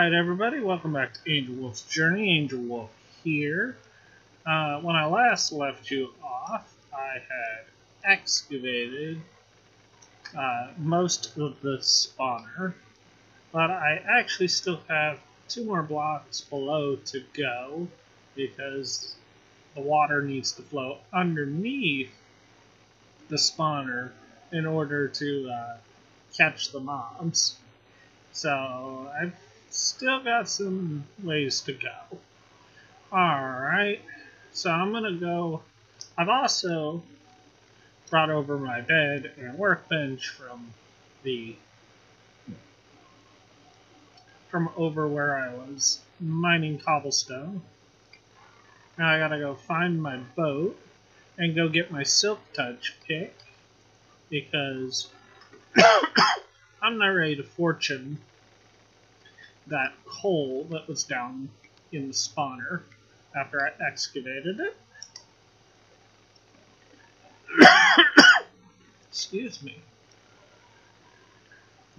Alright everybody, welcome back to Angelwolf's Journey. Angelwolf here. Uh, when I last left you off, I had excavated uh, most of the spawner, but I actually still have two more blocks below to go because the water needs to flow underneath the spawner in order to uh, catch the mobs. So I've still got some ways to go. Alright, so I'm gonna go. I've also brought over my bed and workbench from the from over where I was mining cobblestone. Now I gotta go find my boat and go get my silk touch pick because I'm not ready to fortune that hole that was down in the spawner after I excavated it. Excuse me.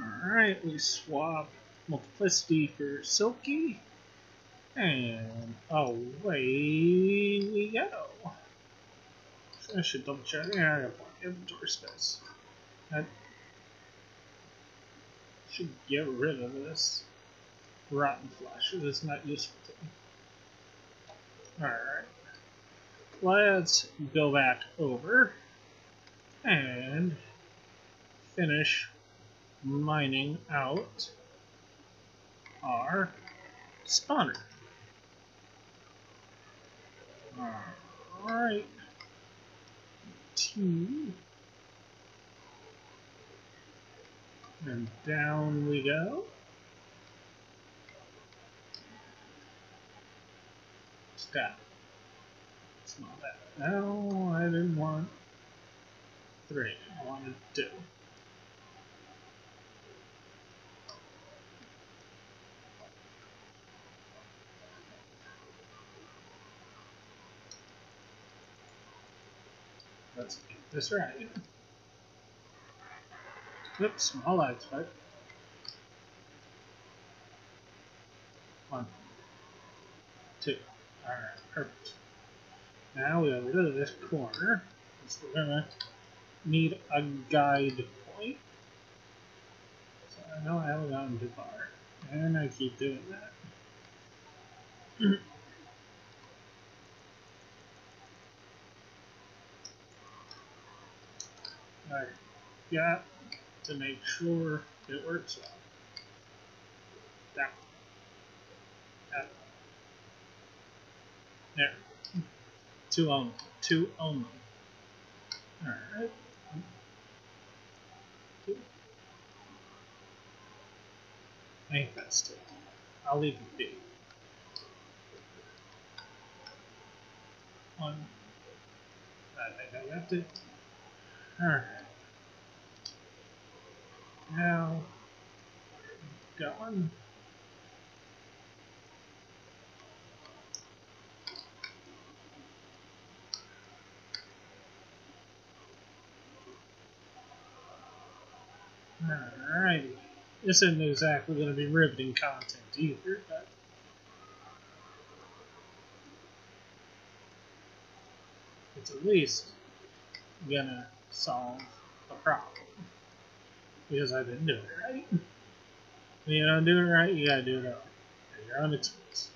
Alright, we swap multiplicity for silky. And away we go. I should double check. Yeah, I got of inventory space. I should get rid of this rotten flesh. It is not useful to me. Alright. Let's go back over and finish mining out our spawner. Alright. Two. And down we go. Step. It's not that. No, I didn't want three. I wanted two. Let's get this right. Oops, small right? One, two. Alright. Now we have rid of this corner. So we're gonna need a guide point. So I know I haven't gotten too far. And I keep doing that. Alright, got to make sure it works well. That. That. There. Two only. Two only. Alright. I think that's two. I'll leave it be. One. I think I left it. Alright. Now, going. Alrighty. This isn't exactly going to be riveting content either, but it's at least gonna solve a problem. Because I didn't do it right. When you don't do it right, you gotta do it. At your own expense.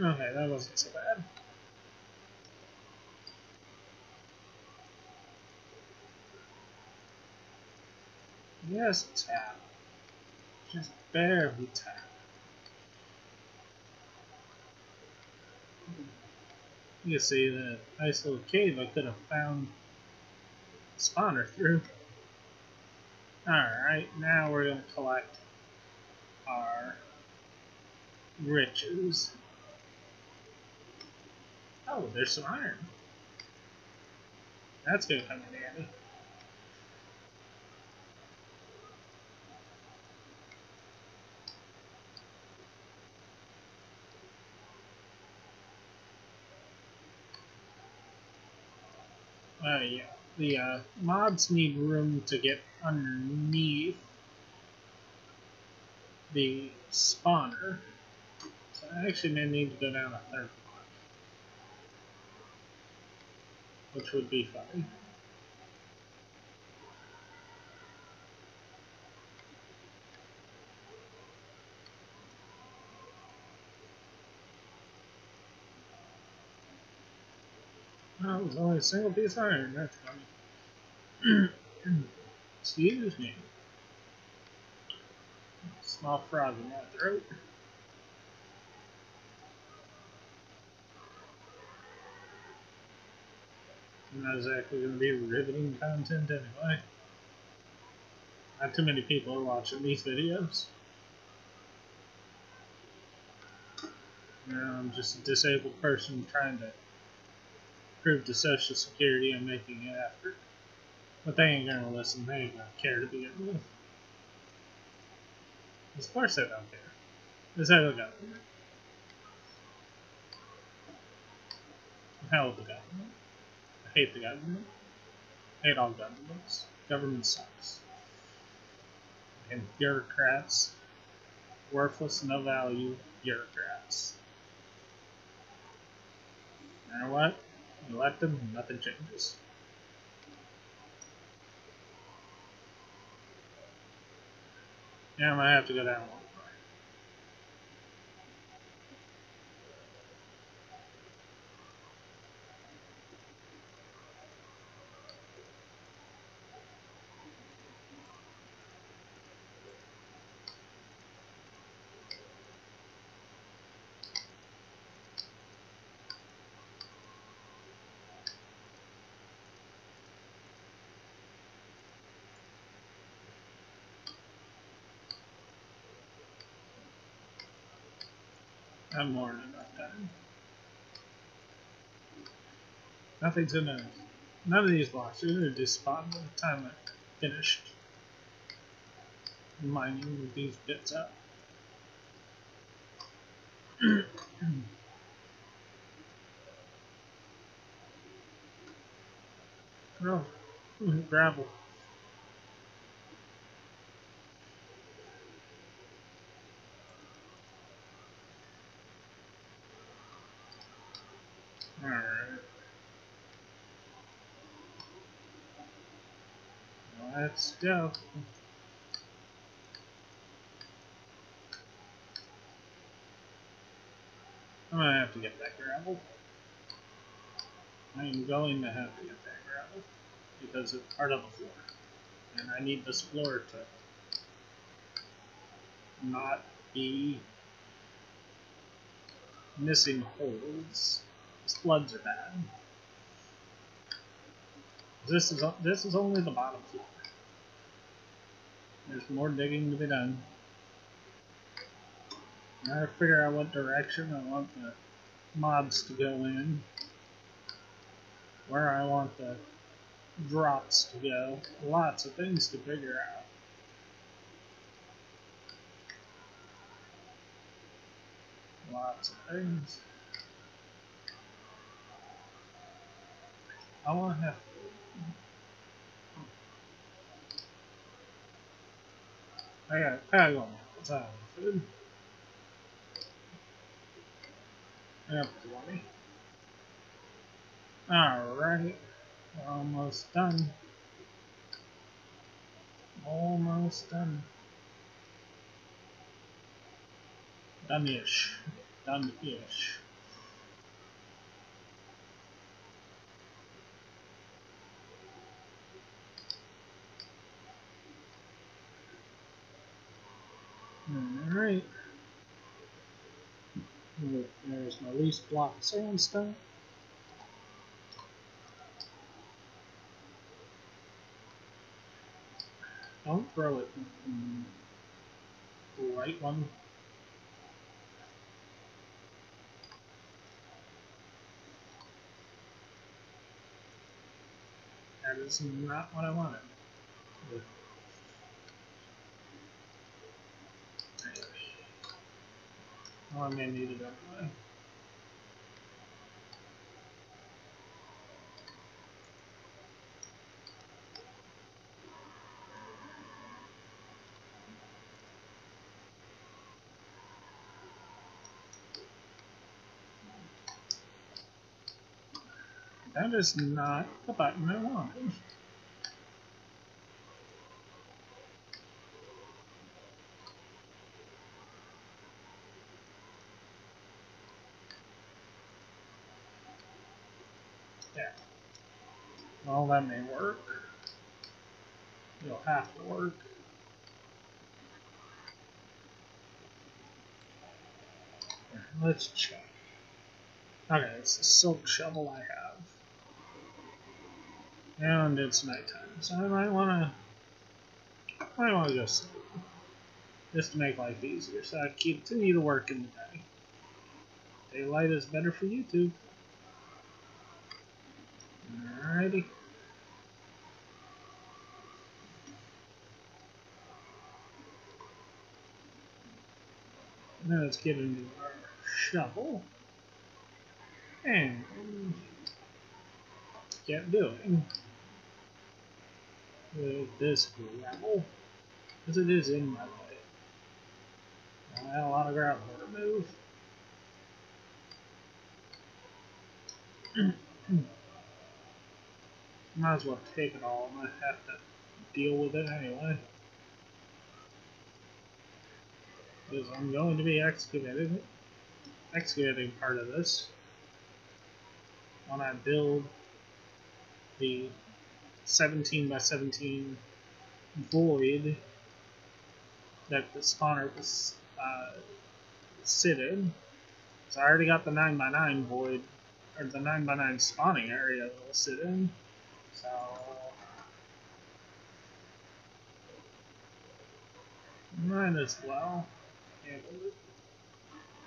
okay, that wasn't so bad. Yes, tap. Just barely tap. Hmm. You can see the nice little cave I could have found spawner through. Alright, now we're going to collect our riches. Oh, there's some iron. That's going to come in handy. Uh, yeah, the uh, mobs need room to get underneath the spawner. So I actually may need to go down a third Which would be fine. It was only a single piece iron. That's funny. Excuse me. Small frog in my throat. Not exactly going to be riveting content anyway. Not too many people are watching these videos. I'm just a disabled person trying to prove to Social Security I'm making an effort. But they ain't gonna listen, they ain't gonna care to begin with. Of course they don't care. It's how the government. Hell with the government. Hate the government. Hate all governments. Government sucks. And bureaucrats. Worthless, no value bureaucrats. You know what? You let them, nothing changes. Yeah, I might have to go down one. I'm more than enough time. Nothing's in a none of these blocks are gonna despawn by the time I finished mining these bits up. oh, gravel. Alright. Let's go. I'm gonna have to get that gravel. I am going to have to get that gravel because it's part of the floor. And I need this floor to not be missing holes. Floods are bad. This is this is only the bottom floor. There's more digging to be done. I gotta figure out what direction I want the mobs to go in. Where I want the drops to go. Lots of things to figure out. Lots of things. I want to have. I got. I gotta go. Food. I got twenty. Alright. Almost done. Almost done. Done-ish. Done-ish. Alright. There's my least block of sandstone. Don't throw it the right one. That is not what I wanted. Oh, I may need it anyway. That is not the button I wanted. That may work. You'll have to work. Let's check. Okay, it's the silk shovel I have. And it's nighttime, so I might wanna I might wanna go sleep. Just to make life easier, so I continue to work in the day. Daylight is better for YouTube. Alrighty. Now let's get into our shovel and get doing with this gravel because it is in my way. I have a lot of gravel to remove. Might as well take it all. I might have to deal with it anyway. Because I'm going to be excavating, excavating part of this when I build the 17 by 17 void that the spawner was uh, sit in. So I already got the 9 by 9 void, or the 9 by 9 spawning area that will sit in. So might as well.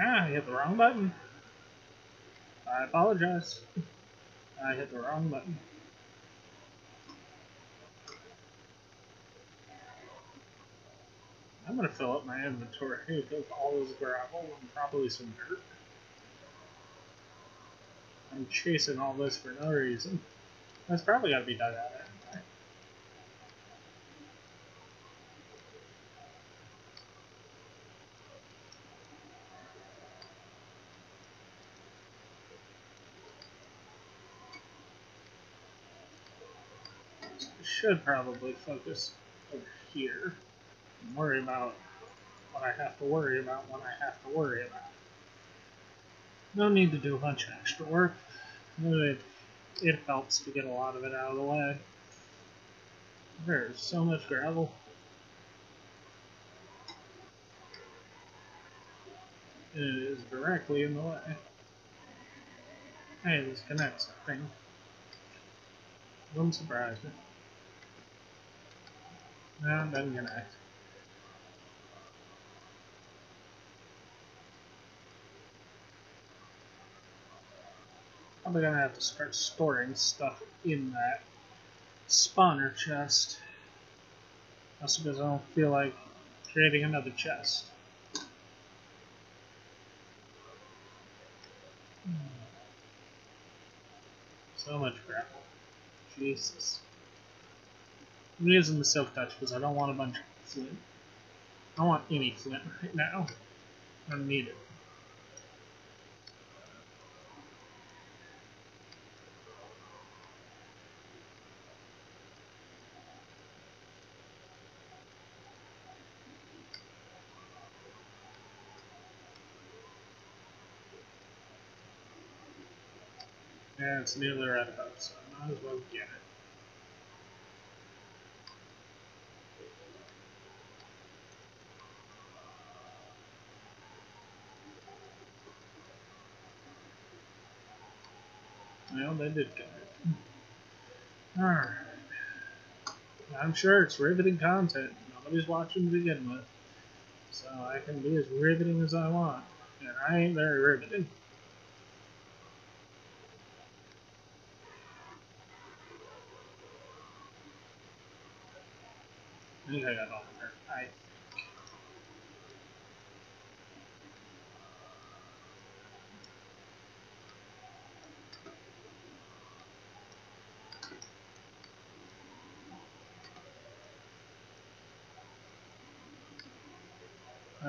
Ah, I hit the wrong button. I apologize. I hit the wrong button. I'm gonna fill up my inventory with all this gravel and probably some dirt. I'm chasing all this for no reason. That's probably gotta be dug out anyway. Should probably focus over here and worry about what I have to worry about when I have to worry about. No need to do a bunch of extra work. It, it helps to get a lot of it out of the way. There's so much gravel. It is directly in the way. Hey, this connects, I think. Wouldn't surprise me. It doesn't connect. Probably gonna have to start storing stuff in that spawner chest. That's because I don't feel like creating another chest. Hmm. So much gravel. Jesus. I'm using the Silk Touch because I don't want a bunch of flint. I don't want any flint right now. I don't need it. Yeah, it's nearly right about, so I might as well get it. They did get it. Alright. I'm sure it's riveting content. Nobody's watching to begin with. So I can be as riveting as I want. And I ain't very riveting. I think I got all of her. I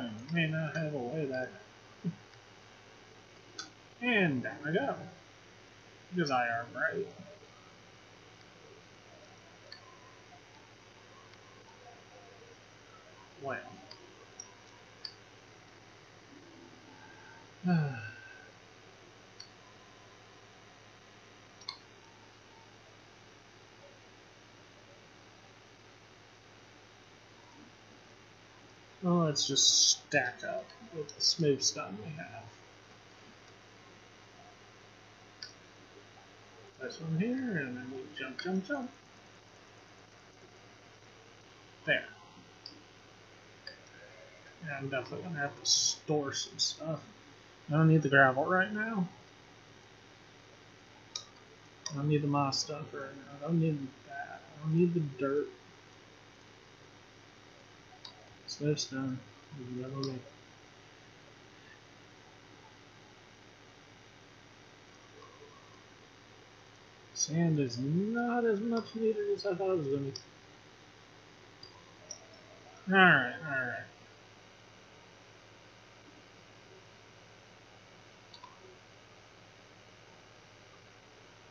I may not have a way back. And down I go. Because I are right. Well. well, let's just stack up with the smooth stone we have. This one here, and then we jump, jump, jump. There. Yeah, I'm definitely gonna have to store some stuff. I don't need the gravel right now. I don't need the moss stuff right now. I don't need that. I don't need the dirt. Smooth stone. Sand is not as much needed as I thought it was going to be. Alright, alright.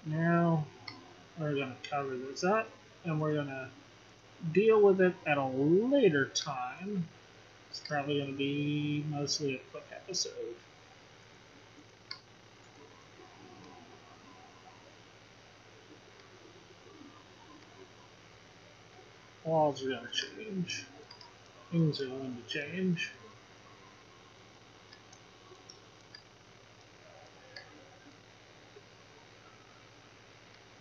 Now we're going to cover this up and we're going to deal with it at a later time. It's probably going to be mostly a quick episode. Walls are going to change. Things are going to change.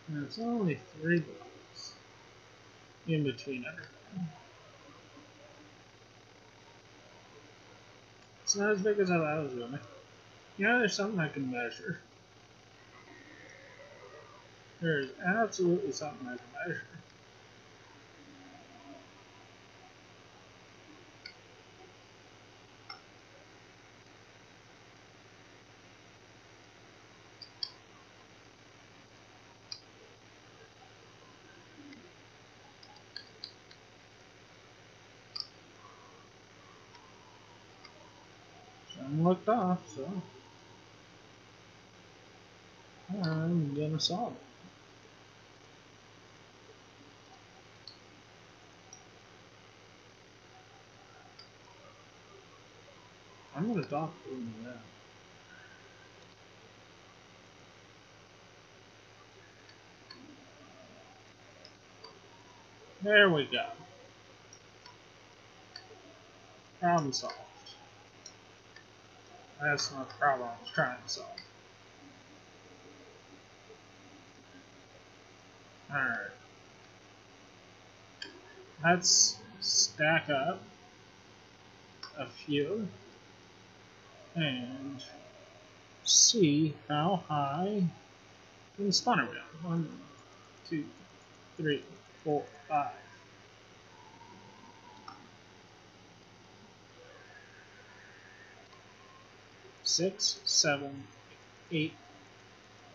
And it's only three blocks in between everything. It's not as big as I thought it was going. Yeah, there's something I can measure. There's absolutely something I can measure. I'm looked off, so I'm gonna solve it. I'm gonna him now. There we go. Problem solved. That's not the problem I was trying to solve. Alright. Let's stack up a few and see how high the spawner are. One, two, three, four, five. Six, seven, eight,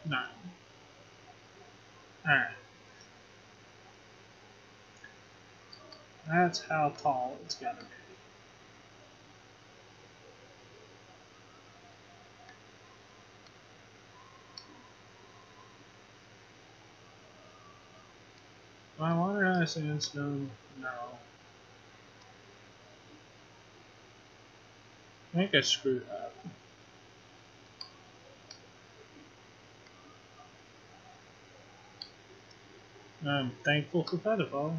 nine. Alright. That's how tall it's got to be. It on a sandstone? No. I think I screwed up. I'm thankful for Featherfall.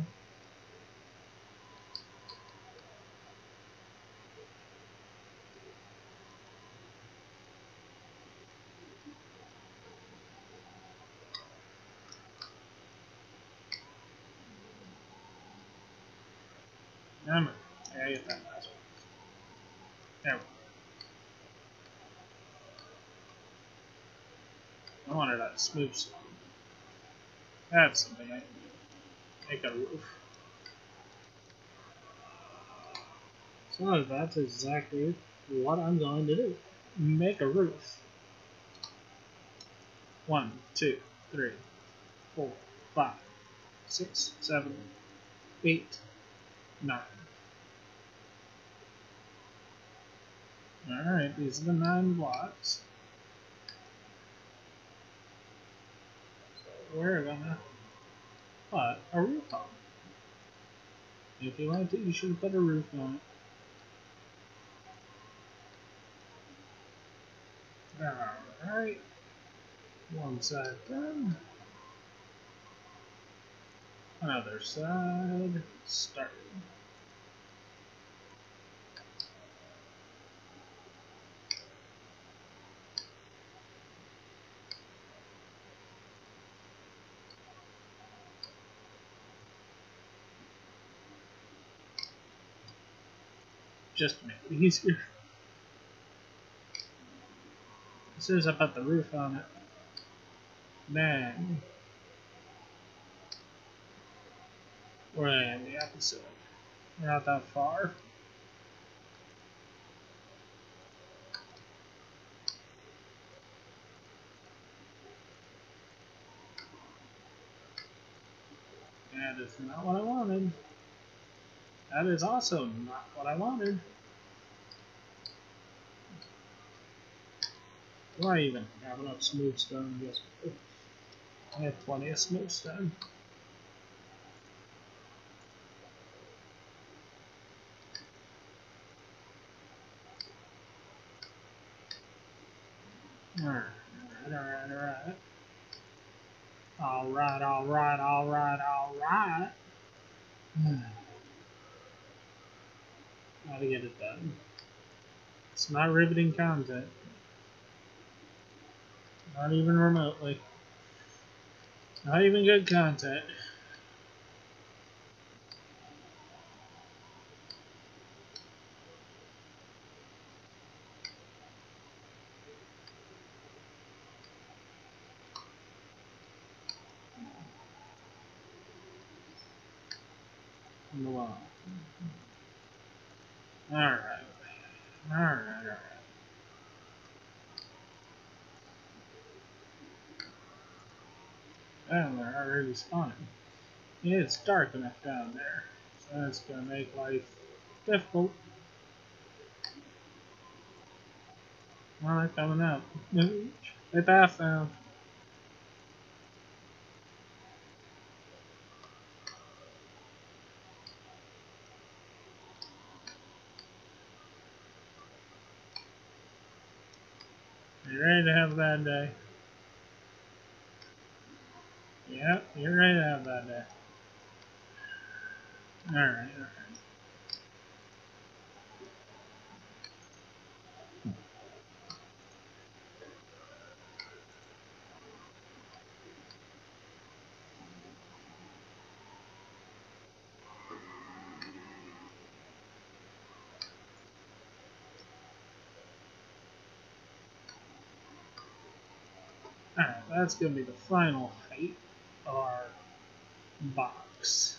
Remember, yeah, I get that last one. There we go. I wanted that smooth. That's something I can. Make a roof. So that's exactly what I'm going to do. Make a roof. One, two, three, four, five, six, seven, eight, nine. Alright, these are the nine blocks. We're gonna put a roof on. If you liked it, you should put a roof on it. Alright. One side done. Other side started. Just to make it easier. As soon as I put the roof on it, then we're in the episode. Not that far. Yeah, That is not what I wanted. That is also not what I wanted. Do I even have enough smooth stone? Yes. I have plenty of smooth stone. Alright, alright, alright. Alright, alright, alright, alright. Hmm. How to get it done. It's not riveting content. Not even remotely. Not even good content. Wow. Alright. Alright, alright. And they're. It's dark enough down there, so that's going to make life difficult. They're coming up. They passed now. You ready to have a bad day? Yep, you're right about that. Alright, alright. Alright, that's going to be the final height of our box.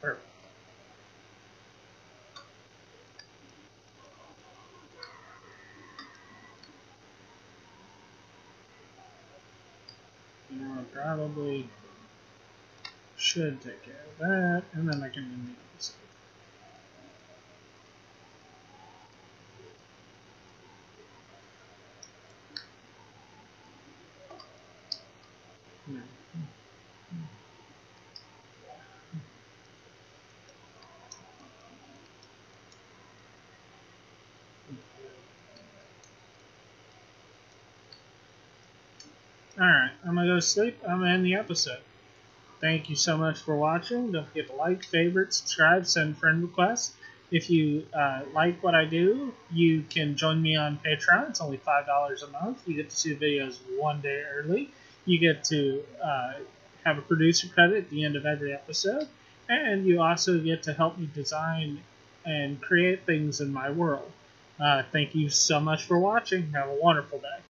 Perfect. Probably should take care of that, and then I can end the Alright, I'm gonna go to sleep. I'm gonna end the episode. Thank you so much for watching. Don't forget to like, favorite, subscribe, send friend requests. If you uh, like what I do, you can join me on Patreon. It's only $5 a month. You get to see the videos one day early. You get to uh, have a producer credit at the end of every episode. And you also get to help me design and create things in my world. Uh, thank you so much for watching. Have a wonderful day.